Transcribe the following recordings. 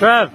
Trev.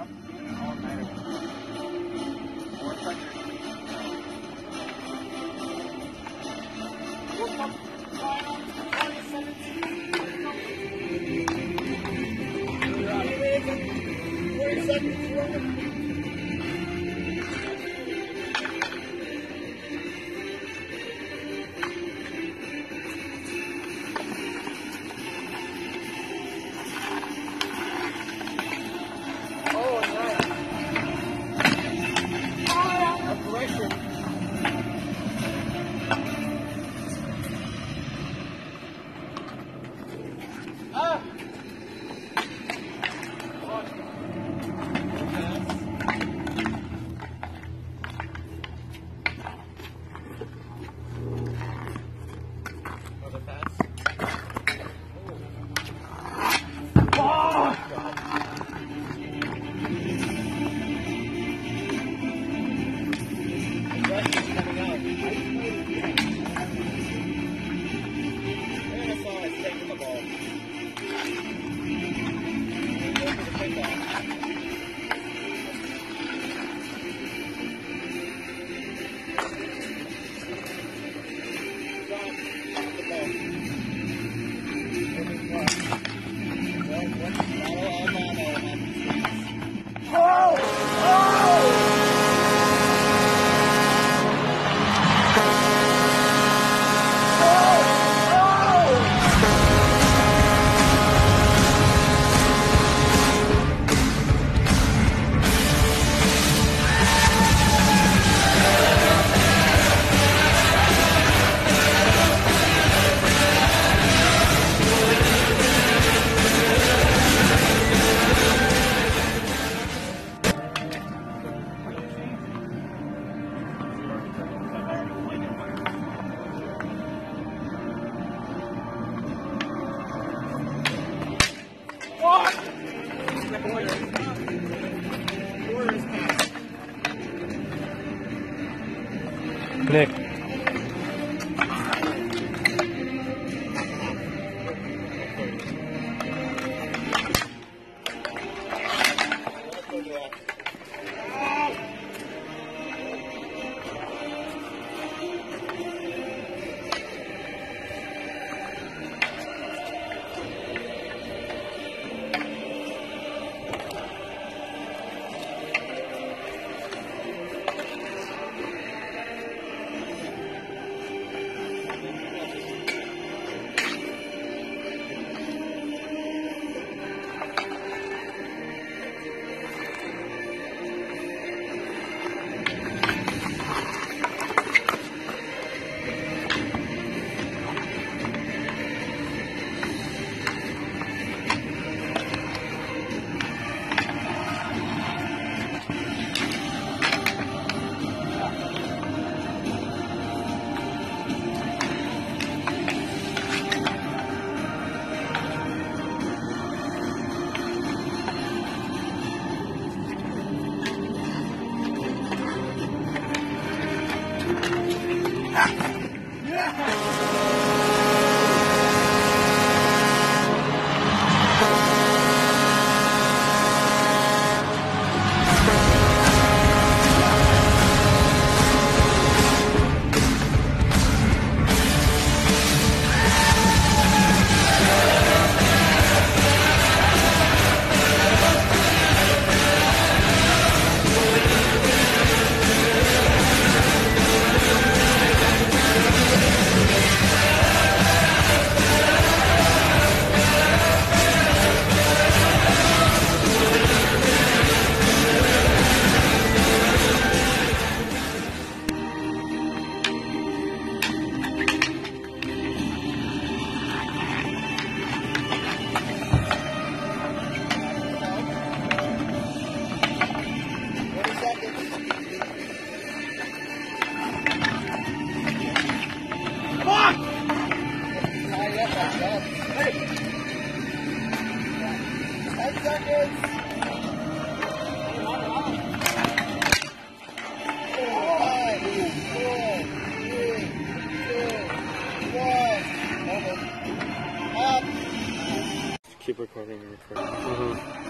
Keep recording and recording. Mm -hmm.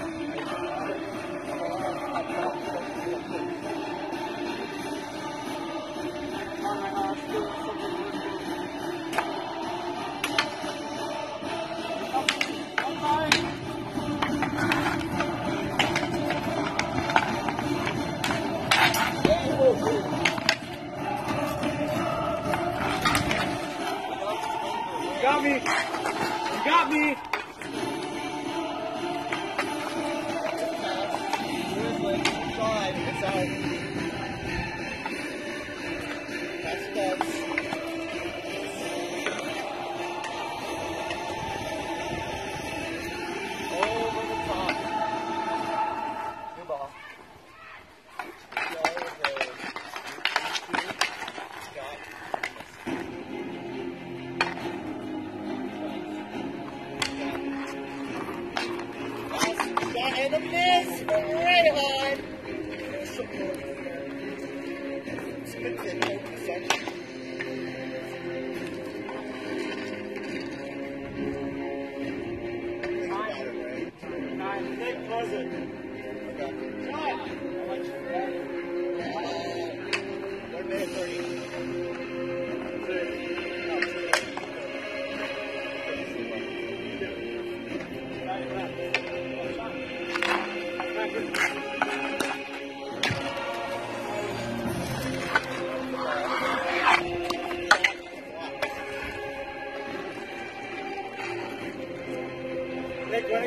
Got me! You got me!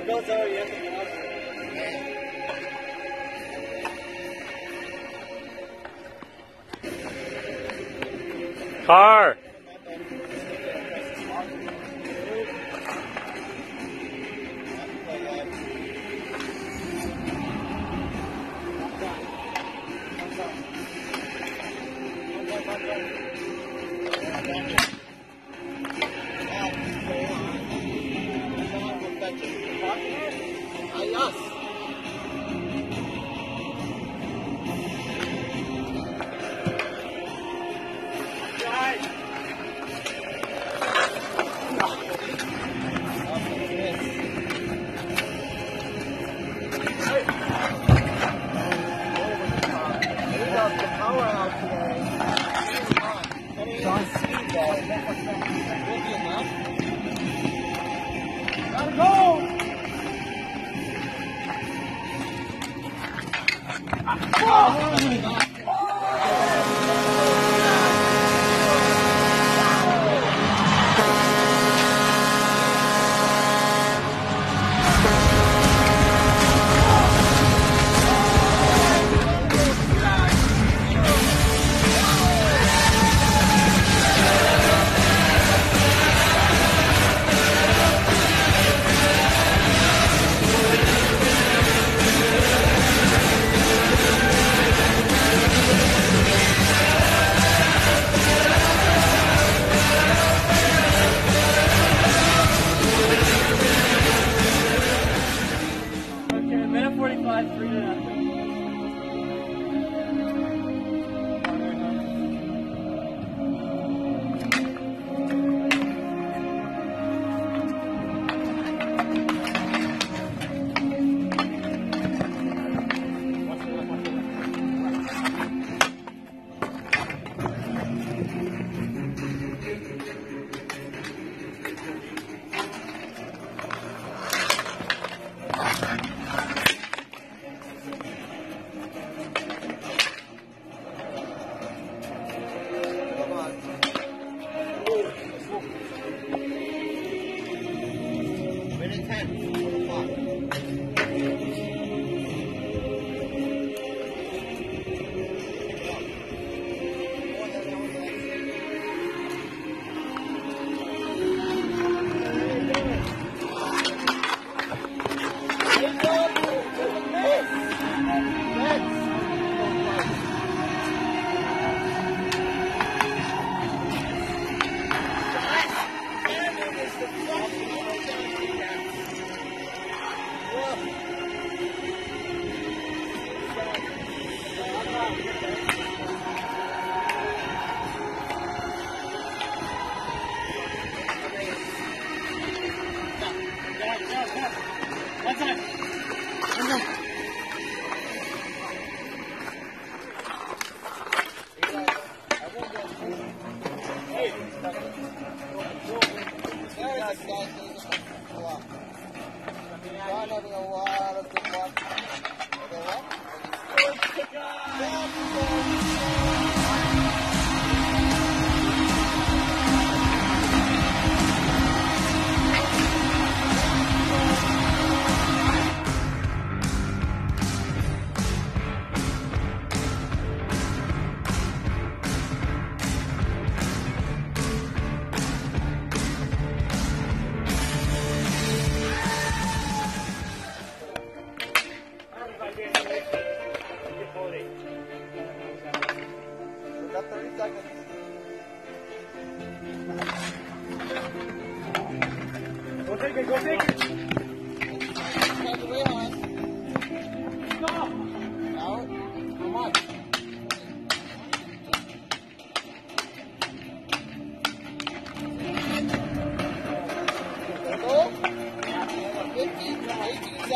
여자아也한테네가@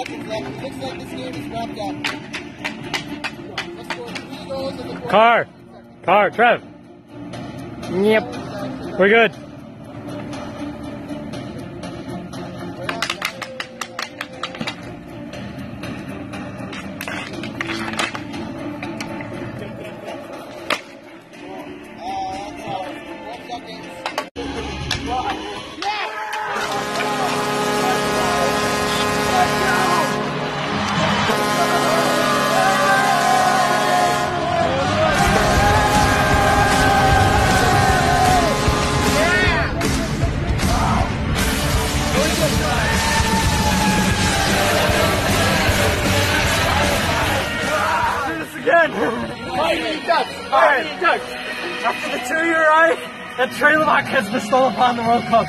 Seconds left. It looks like this game is wrapped up. Let's three goals in the. Car. Car, Trev. Yep. We're good. Mighty Ducks. After the two-year eye that Trey has bestowed upon the World Cup.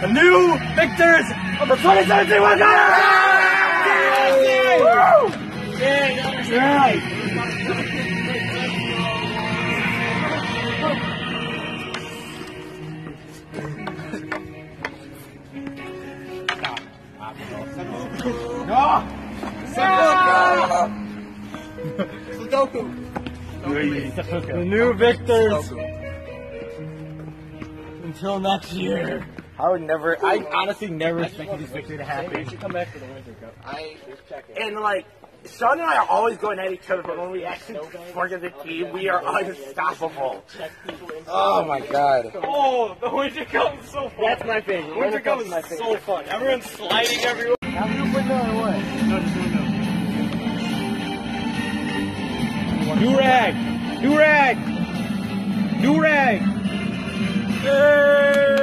The new victors of the 2017 World Cup! Yeah! Yeah! The new victors until next year. I would never. I honestly never expected this victory to happen. come back for the Winter Cup. I And like, Sean and I are always going at each other, but when we actually work as a team, we are unstoppable. Oh my god. Oh, the Winter Cup is so fun. That's my favorite. Winter Cup is my favorite. so fun. Everyone's sliding everywhere. Have you window or what? Do rag. Do rag. Do rag. Yay!